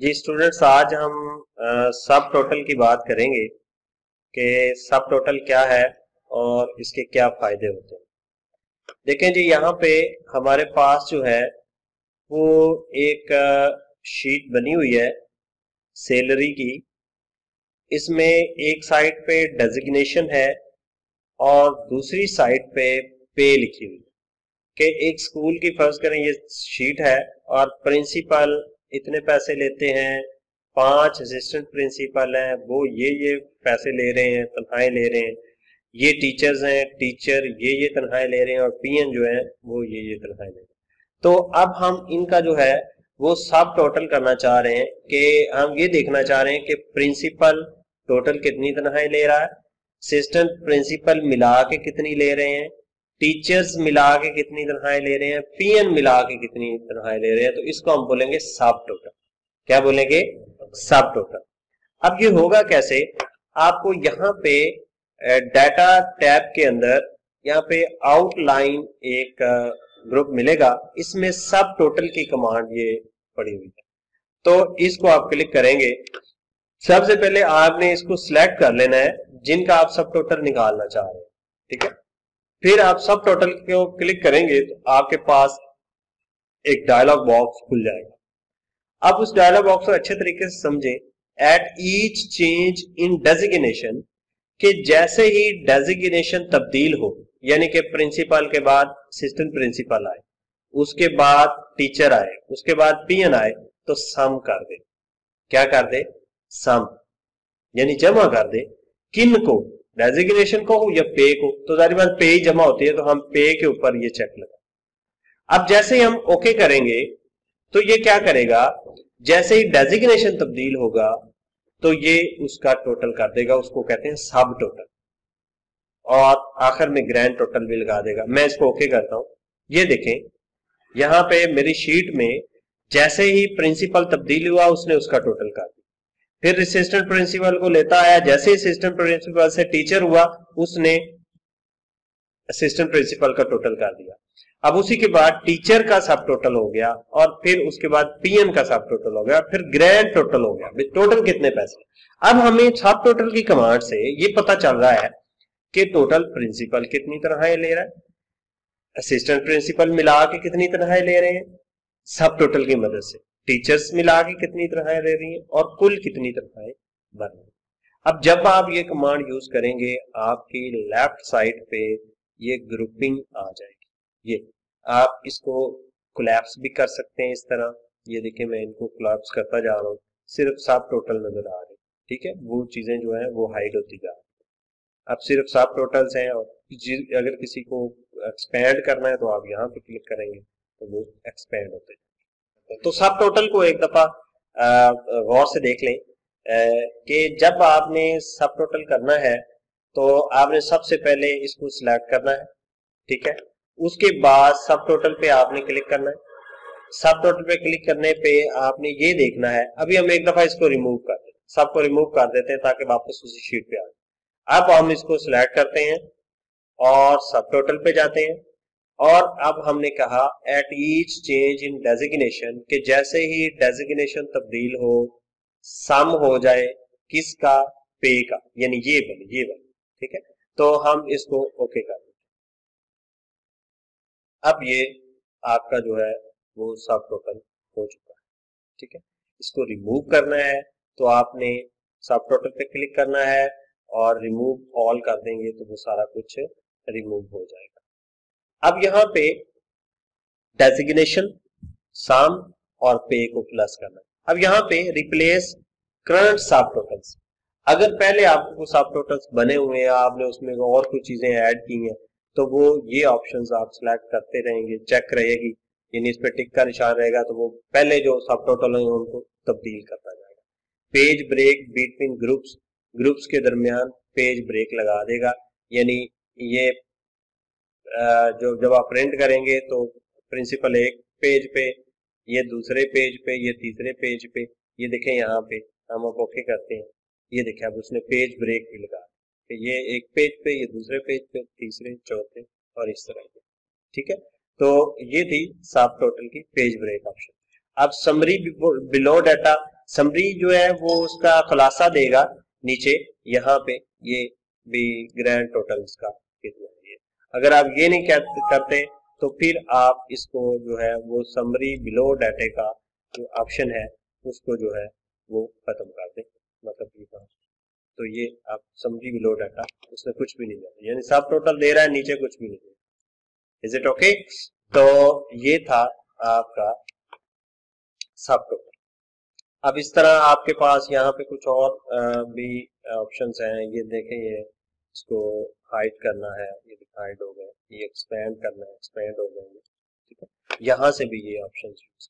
जी students आज हम सब टोटल की बात करेंगे कि सब टोटल क्या है और इसके क्या फ़ायदे होते हैं। देखें जी, यहाँ पे हमारे पास जो है, वो एक शीट बनी हुई है सैलरी की। इसमें एक साइड पे डेजिग्नेशन है और दूसरी साइड पे पे लिखी हुई है। कि एक स्कूल की फ़र्ज़ करें, ये शीट है और प्रिंसिपल इतने पैसे लेते हैं, पाँच असिस्टेंट प्रिंसिपल हैं, वो ये ये पैसे ले रहे हैं, तनख्वाहें ले रहे हैं। ये टीचर्स हैं टीचर ये ये तनख्वाहें ले रहे हैं और पीएन जो है, वो ये ये तनख्वाहें ले रहे हैं। तो अब हम इनका जो है, वो सब टोटल करना चाह रहे हैं कि हम ये देखना चाह रहे हैं कि प्रिंसिपल टोटल कितनी तनख्वाहें ले रहा है असिस्टेंट प्रिंसिपल मिला के कितनी ले रहे हैं टीचर्स मिला के कितनी तनख्वाहें ले रहे हैं पीएन मिला के कितनी तनख्वाहें ले रहे हैं तो इसको हम बोलेंगे सब टोटल क्या बोलेंगे? सब टोटल अब ये होगा कैसे? आपको यहाँ पे डाटा टैब के अंदर यहाँ पे आउटलाइन एक ग्रुप मिलेगा। इसमें सब टोटल की कमांड ये पड़ी हुई है। तो इसको आप क्लिक करेंगे। सबसे पहले आपने इसको सिलेक्ट कर लेना है, जिनका आप सब टोटल निकालना चाह रहे हैं। ठीक है? फिर आप सब टोटल को क्लिक करेंगे तो आपके पास एक डायलॉग बॉक्स खुल जाएगा। अब उस डायलॉग बॉक्स को अच्छे तरीके से समझें। At each change in designation कि जैसे ही डेजिग्नेशन तब्दील हो, यानी कि प्रिंसिपल के बाद असिस्टेंट प्रिंसिपल आए, उसके बाद टीचर आए, उसके बाद पीएन आए तो सम कर दे। क्या कर दे? सम यानी जमा कर दे। किन को? डेजिग्नेशन को हो या पे को तो जारी बात पे ही जमा होती है तो हम पे के ऊपर ये चेक लगा अब जैसे ही हम ओके करेंगे तो ये क्या करेगा? जैसे ही डेजिग्नेशन तब्दील होगा तो ये उसका टोटल कर देगा, उसको कहते हैं सब टोटल और आखिर में ग्रैंड टोटल भी लगा देगा। मैं इसको ओके करता हूँ। ये देखें, यहाँ पे मेरी शीट में जैसे ही प्रिंसिपल तब्दील हुआ, उसने उसका टोटल कर दिया। फिर असिस्टेंट प्रिंसिपल को लेता आया। जैसे असिस्टेंट प्रिंसिपल से टीचर हुआ, उसने असिस्टेंट प्रिंसिपल का टोटल कर दिया। अब उसी के बाद टीचर का सब टोटल हो गया और फिर उसके बाद पीएम का सब टोटल हो गया, फिर ग्रैंड टोटल हो गया। टोटल कितने पैसे अब हमें सब टोटल की कमांड से ये पता चल रहा है कि टोटल प्रिंसिपल कितनी तरह ले रहा है। असिस्टेंट प्रिंसिपल मिला के कितनी तरह ले रहे हैं? सब टोटल की मदद से। टीचर्स मिला के कितनी तनख्वाहें ले रही हैं और कुल कितनी तनख्वाहें भर रही अब जब आप ये कमांड यूज़ करेंगे, आपकी लेफ़्ट साइड पे ये ग्रुपिंग आ जाएगी। ये, आप इसको कोलैप्स भी कर सकते हैं इस तरह। ये देखिए, मैं इनको कोलैप्स करता जा रहा हूँ। सिर्फ़ सब टोटल नज़र आ रहे ठीक है? वो चीज़ें जो है, वो हाइड होती जा रही अब सिर्फ़ सब टोटल्स हैं और अगर किसी को एक्सपेंड करना है तो आप यहाँ पे क्लिक करेंगे तो वो एक्सपेंड होते हैं। तो सब टोटल को एक दफ़ा गौर से देख लें कि जब आपने सब टोटल करना है तो आपने सबसे पहले इसको सिलेक्ट करना है, ठीक है? उसके बाद सब टोटल पे आपने क्लिक करना है। सब टोटल पे क्लिक करने पे आपने ये देखना है, अभी हम एक दफ़ा इसको रिमूव कर, सबको रिमूव कर देते हैं ताकि वापस उसी शीट पे आ अब हम इसको सिलेक्ट करते हैं और सब टोटल पे जाते हैं। और अब हमने कहा at each change in designation कि जैसे ही डेजिग्नेशन तब्दील हो सम हो जाए, किसका पे का, यानी ये बने ये बने, ठीक है? तो हम इसको ओके कर देते अब ये आपका जो है, वो सब टोटल हो चुका है, ठीक है? इसको रिमूव करना है तो आपने सब टोटल पे क्लिक करना है, और रिमूव ऑल कर देंगे तो वो सारा कुछ रिमूव हो जाएगा। अब यहाँ पे डेजिग्नेशन साम और पे को प्लस करना अब यहाँ पे रिप्लेस करंट सब टोटल्स अगर पहले आपको सब टोटल्स बने हुए हैं, आपने उसमें और कुछ चीज़ें ऐड की हैं तो वो ये ऑप्शंस आप सिलेक्ट करते रहेंगे चेक रहेगी। यानी इस पर टिक का निशान रहेगा तो वो पहले जो सब टोटल है, उनको तब्दील करता जाएगा। Page break between groups groups के दरमियान पेज ब्रेक लगा देगा। यानी ये जो, जब आप प्रिंट करेंगे तो प्रिंसिपल एक पेज पे, ये दूसरे पेज पे, ये तीसरे पेज पे, ये देखें यहाँ पे, हम आप ओके करते हैं? ये देखें, अब उसने पेज ब्रेक भी लगा ये एक पेज पे, ये दूसरे पेज पे, तीसरे, चौथे और इस तरह के। ठीक है? तो ये थी साफ़ टोटल की पेज ब्रेक ऑप्शन अब समरी बिलो डाटा समरी जो है वो उसका खुलासा देगा नीचे, यहाँ पे ये भी ग्रैंड टोटल इसका कितना अगर आप ये नहीं करते तो फिर आप इसको जो है, वो समरी बिलो डाटे का जो ऑप्शन है, उसको जो है, वो खत्म कर दें। मतलब ये तो ये आप समरी बिलो डाटा उसमें कुछ भी नहीं जाता। यानी सब टोटल दे रहा है, नीचे कुछ भी नहीं दे इज़ इट ओके तो ये था आपका सब टोटल अब इस तरह आपके पास यहाँ पे कुछ और भी ऑप्शंस हैं। ये देखें, ये इसको हाइट करना है, ये हाइट हो गए, ये एक्सपेंड करना है एक्सपेंड हो जाएँगे, ठीक है? यहाँ से भी ये ऑप्शन यूज़